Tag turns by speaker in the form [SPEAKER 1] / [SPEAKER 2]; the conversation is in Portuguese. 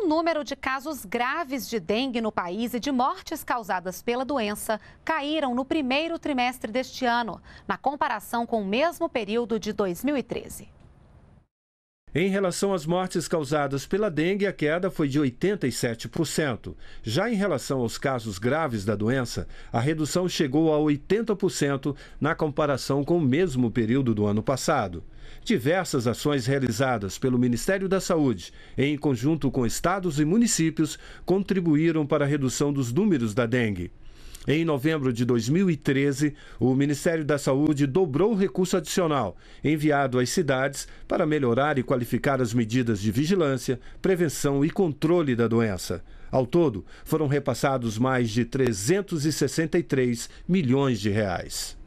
[SPEAKER 1] O número de casos graves de dengue no país e de mortes causadas pela doença caíram no primeiro trimestre deste ano, na comparação com o mesmo período de 2013.
[SPEAKER 2] Em relação às mortes causadas pela dengue, a queda foi de 87%. Já em relação aos casos graves da doença, a redução chegou a 80% na comparação com o mesmo período do ano passado. Diversas ações realizadas pelo Ministério da Saúde, em conjunto com estados e municípios, contribuíram para a redução dos números da dengue. Em novembro de 2013, o Ministério da Saúde dobrou o recurso adicional enviado às cidades para melhorar e qualificar as medidas de vigilância, prevenção e controle da doença. Ao todo, foram repassados mais de 363 milhões de reais.